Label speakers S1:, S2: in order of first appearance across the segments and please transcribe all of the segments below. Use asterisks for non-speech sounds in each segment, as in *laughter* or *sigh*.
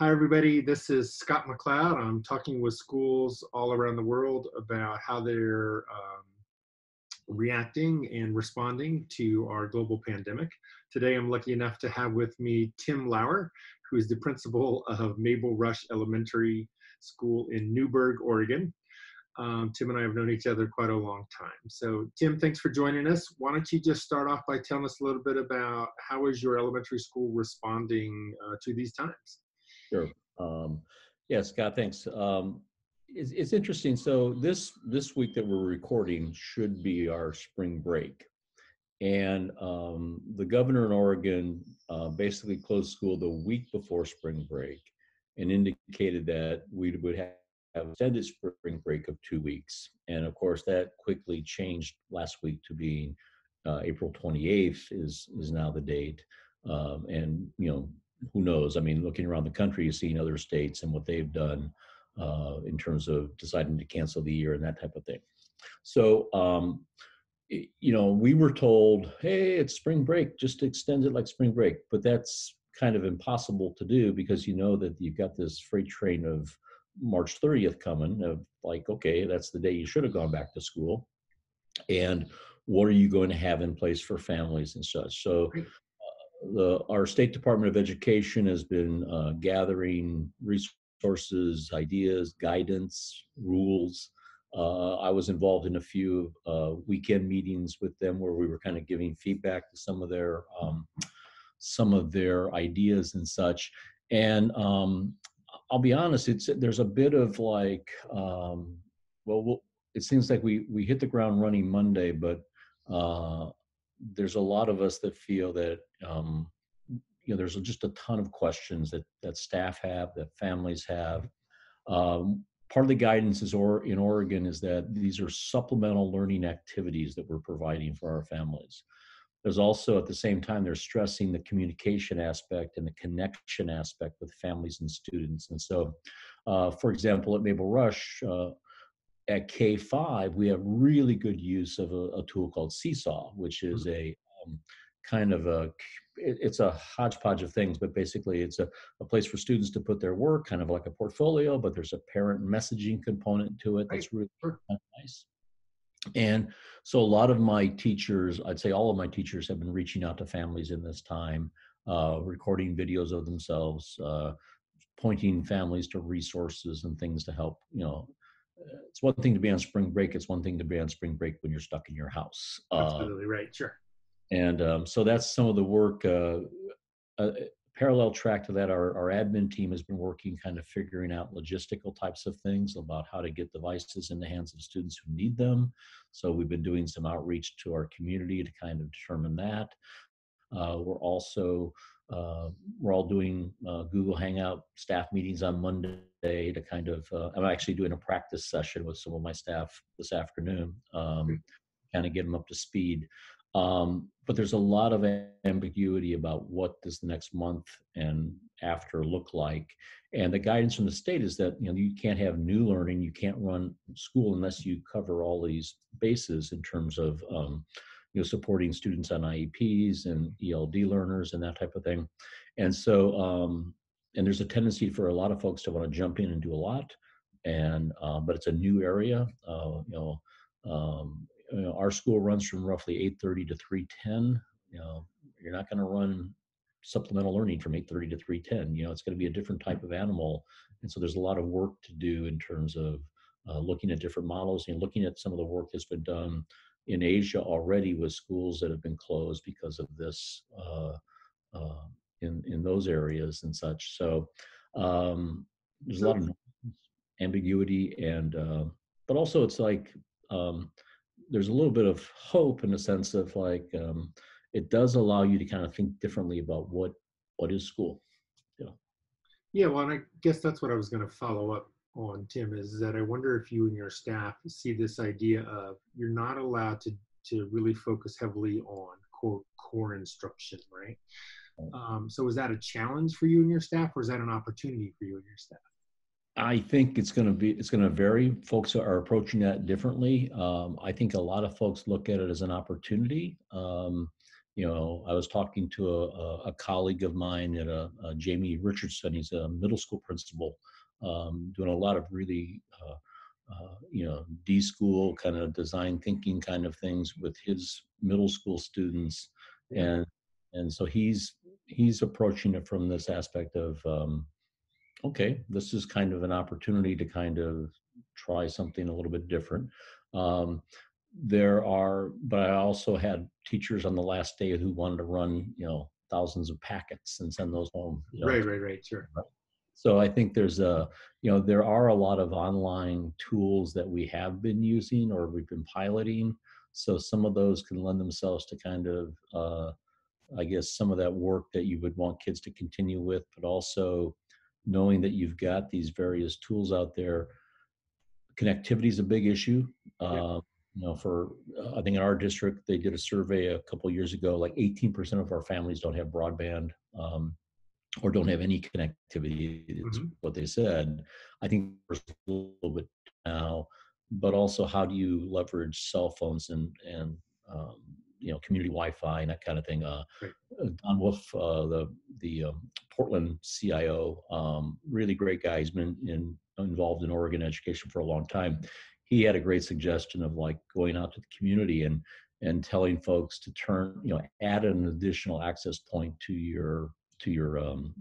S1: Hi, everybody. This is Scott McLeod. I'm talking with schools all around the world about how they're um, reacting and responding to our global pandemic. Today, I'm lucky enough to have with me Tim Lauer, who is the principal of Mabel Rush Elementary School in Newberg, Oregon. Um, Tim and I have known each other quite a long time. So, Tim, thanks for joining us. Why don't you just start off by telling us a little bit about how is your elementary school responding uh, to these times?
S2: Sure. Um, yeah, Scott, thanks. Um, it's, it's interesting. So this this week that we're recording should be our spring break, and um, the governor in Oregon uh, basically closed school the week before spring break, and indicated that we would have extended spring break of two weeks. And of course, that quickly changed last week to being uh, April 28th is is now the date. Um, and you know, who knows? I mean, looking around the country, you see in other states and what they've done uh, in terms of deciding to cancel the year and that type of thing. So, um, you know, we were told, hey, it's spring break, just extend it like spring break. But that's kind of impossible to do because you know that you've got this freight train of March 30th coming of like, okay, that's the day you should have gone back to school. And what are you going to have in place for families and such? So, the, our State Department of Education has been uh, gathering resources, ideas, guidance, rules. Uh, I was involved in a few uh, weekend meetings with them where we were kind of giving feedback to some of their um, some of their ideas and such. And um, I'll be honest, it's there's a bit of like, um, well, we'll, it seems like we we hit the ground running Monday, but uh, there's a lot of us that feel that um, you know there's just a ton of questions that that staff have, that families have. Um, part of the guidance is or in Oregon is that these are supplemental learning activities that we're providing for our families. There's also at the same time they're stressing the communication aspect and the connection aspect with families and students. And so, uh, for example, at Mabel Rush, uh, at K5, we have really good use of a, a tool called Seesaw, which is mm-hmm. a um, kind of a it's a hodgepodge of things, but basically it's a, a place for students to put their work, kind of like a portfolio, but there's a parent messaging component to it that's really nice. And so a lot of my teachers, I'd say all of my teachers have been reaching out to families in this time, uh, recording videos of themselves, uh, pointing families to resources and things to help, you know, it's one thing to be on spring break. It's one thing to be on spring break when you're stuck in your house.
S1: Uh, Absolutely uh, right. Sure.
S2: And um, so that's some of the work. Uh, uh, parallel track to that, our, our admin team has been working kind of figuring out logistical types of things about how to get devices in the hands of students who need them. So we've been doing some outreach to our community to kind of determine that. Uh, we're also uh, we're all doing uh, Google Hangout staff meetings on Monday to kind of. Uh, I'm actually doing a practice session with some of my staff this afternoon, um, kind of get them up to speed. Um, but there's a lot of ambiguity about what does the next month and after look like. And the guidance from the state is that you know you can't have new learning, you can't run school unless you cover all these bases in terms of um, you know, supporting students on IEPs and ELD learners and that type of thing. And so, um, and there's a tendency for a lot of folks to want to jump in and do a lot, and uh, but it's a new area. Uh, you know, um, you know, our school runs from roughly 8:30 to 3:10. You know, you're not going to run supplemental learning from 8:30 to 3:10. You know, it's going to be a different type of animal, and so there's a lot of work to do in terms of uh, looking at different models and looking at some of the work that's been done in Asia already with schools that have been closed because of this uh, uh, in in those areas and such. So um, there's a lot of ambiguity and uh, but also it's like um, there's a little bit of hope in the sense of like um, it does allow you to kind of think differently about what what is school.
S1: Yeah. Yeah. Well, and I guess that's what I was going to follow up on, Tim, is that I wonder if you and your staff see this idea of you're not allowed to, to really focus heavily on quote core instruction, right? Um, so is that a challenge for you and your staff, or is that an opportunity for you and your staff?
S2: I think it's going to be it's going to vary. Folks are approaching that differently. Um, I think a lot of folks look at it as an opportunity. Um, you know, I was talking to a, a colleague of mine at a, a, Jamie Richardson. He's a middle school principal, um, doing a lot of really, uh, uh, you know, D school kind of design thinking kind of things with his middle school students, and and so he's he's approaching it from this aspect of, um, okay, this is kind of an opportunity to kind of try something a little bit different. Um, there are, but I also had teachers on the last day who wanted to run, you know, thousands of packets and send those home. You
S1: know. Right, right, right, sure.
S2: So I think there's a, you know, there are a lot of online tools that we have been using or we've been piloting. So some of those can lend themselves to kind of, uh, I guess, some of that work that you would want kids to continue with, but also knowing that you've got these various tools out there. Connectivity is a big issue. Yeah. Uh, you know, for uh, I think in our district they did a survey a couple years ago. Like 18% of our families don't have broadband um, or don't have any connectivity. It's mm-hmm. what they said. I think there's a little bit now, but also how do you leverage cell phones and and um, you know community Wi-Fi and that kind of thing. Uh. Uh, Don Wolf, uh, the the um, Portland CIO, um, really great guy. He's been in, involved in Oregon education for a long time. He had a great suggestion of like going out to the community and and telling folks to turn you know add an additional access point to your to your um,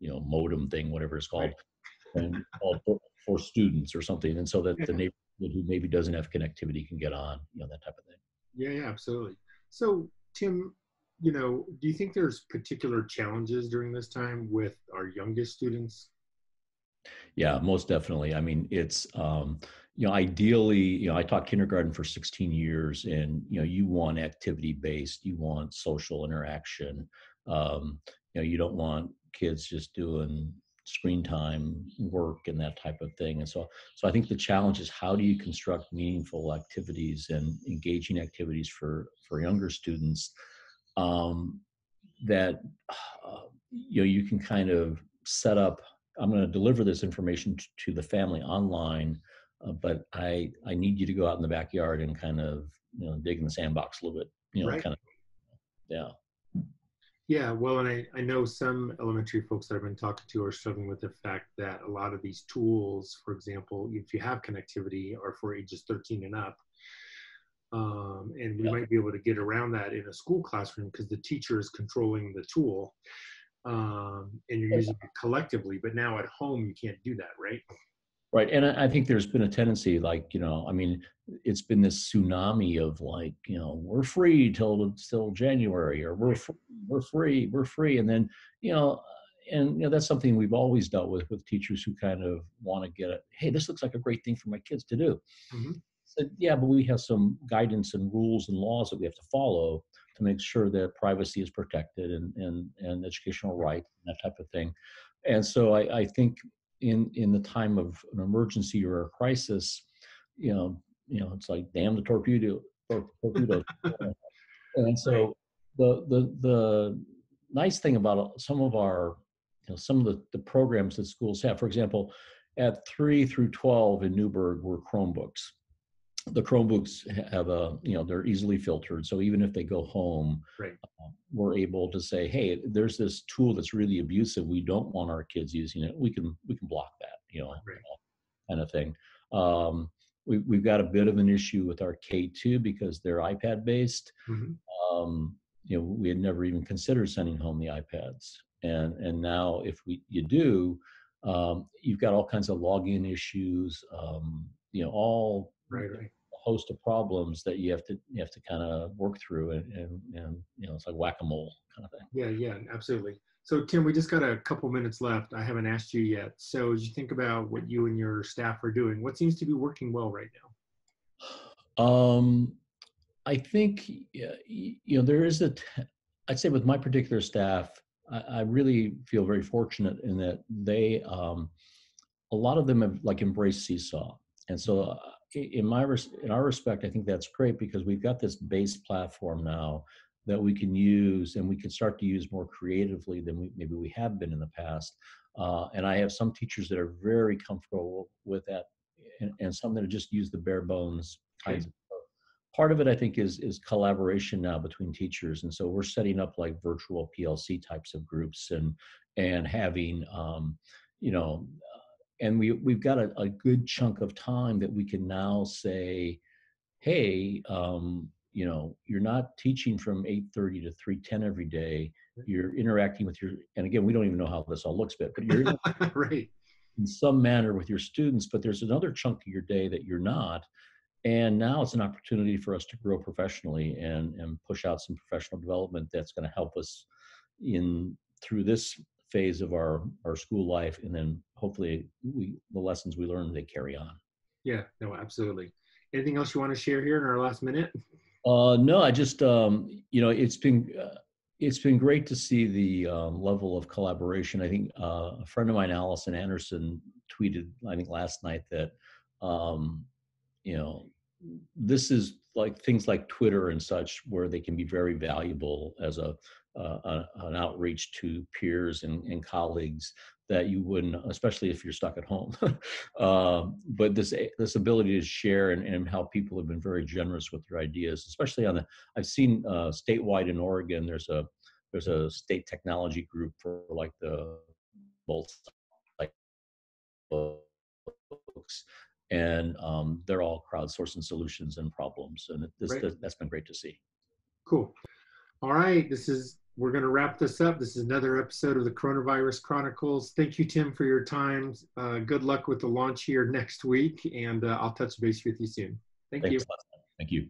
S2: you know modem thing whatever it's called right. and called for, for, students or something and so that yeah. the neighborhood who maybe doesn't have connectivity can get on you know that type of thing
S1: yeah yeah absolutely so, Tim, you know, do you think there's particular challenges during this time with our youngest students?
S2: Yeah, most definitely. I mean, it's um, you know, ideally, you know, I taught kindergarten for 16 years, and you know, you want activity based, you want social interaction. Um, you know, you don't want kids just doing screen time work and that type of thing and so so i think the challenge is how do you construct meaningful activities and engaging activities for for younger students um, that uh, you know you can kind of set up i'm going to deliver this information t- to the family online uh, but i i need you to go out in the backyard and kind of you know dig in the sandbox a little bit you know right. kind of yeah
S1: yeah, well, and I, I know some elementary folks that I've been talking to are struggling with the fact that a lot of these tools, for example, if you have connectivity, are for ages 13 and up. Um, and we yeah. might be able to get around that in a school classroom because the teacher is controlling the tool um, and you're using it collectively. But now at home, you can't do that, right?
S2: Right. And I think there's been a tendency, like, you know, I mean, it's been this tsunami of like, you know, we're free till till January or we're free, we're free, we're free. And then, you know, and you know, that's something we've always dealt with with teachers who kind of want to get it, hey, this looks like a great thing for my kids to do. Mm-hmm. So, yeah, but we have some guidance and rules and laws that we have to follow to make sure that privacy is protected and and, and educational rights and that type of thing. And so I, I think in in the time of an emergency or a crisis, you know, you know, it's like damn the torpedo, torpedo. *laughs* and so the the the nice thing about uh, some of our, you know, some of the, the programs that schools have, for example, at three through twelve in Newberg were Chromebooks. The Chromebooks have a, you know, they're easily filtered. So even if they go home, right. Uh, we're able to say, hey, there's this tool that's really abusive. We don't want our kids using it. We can we can block that, you know, right. kind of thing. Um, we, we've got a bit of an issue with our K2 because they're iPad based. Mm-hmm. Um, you know, we had never even considered sending home the iPads, and and now if we you do, um, you've got all kinds of login issues. Um, you know, all
S1: right, right
S2: host of problems that you have to you have to kind of work through and, and and you know it's like whack-a-mole kind of thing.
S1: Yeah yeah absolutely. So tim we just got a couple minutes left. I haven't asked you yet. So as you think about what you and your staff are doing what seems to be working well right
S2: now? Um i think you know there is a t- i'd say with my particular staff I, I really feel very fortunate in that they um a lot of them have like embraced seesaw. And so uh, in my in our respect, I think that's great because we've got this base platform now that we can use and we can start to use more creatively than we, maybe we have been in the past. Uh, and I have some teachers that are very comfortable with that, and, and some that just use the bare bones kinds of part of it, I think, is is collaboration now between teachers, and so we're setting up like virtual PLC types of groups and and having um, you know, and we we've got a, a good chunk of time that we can now say, hey, um, you know, you're not teaching from 8:30 to 3:10 every day. You're interacting with your, and again, we don't even know how this all looks, but, but you're *laughs*
S1: right
S2: in some manner with your students, but there's another chunk of your day that you're not. And now it's an opportunity for us to grow professionally and, and push out some professional development that's going to help us in through this phase of our, our school life. And then hopefully we, the lessons we learn, they carry on.
S1: Yeah, no, absolutely. Anything else you want to share here in our last minute?
S2: Uh, no, I just, um, you know, it's been, uh, it's been great to see the um, level of collaboration. I think uh, a friend of mine, Allison Anderson, tweeted, I think last night that, um, you know, this is like things like Twitter and such, where they can be very valuable as a, uh, an outreach to peers and, and, colleagues that you wouldn't, especially if you're stuck at home. *laughs* um, but this this ability to share and, and, how people have been very generous with their ideas, especially on the. I've seen uh, statewide in Oregon. There's a there's a state technology group for like the both like books and um, they're all crowdsourcing solutions and problems and this, right. that's been great to see
S1: cool all right this is we're going to wrap this up. This is another episode of the Coronavirus Chronicles. Thank you, Tim, for your time. Uh, good luck with the launch here next week, and uh, I'll touch base with you soon. Thank Thanks you.
S2: Thank you.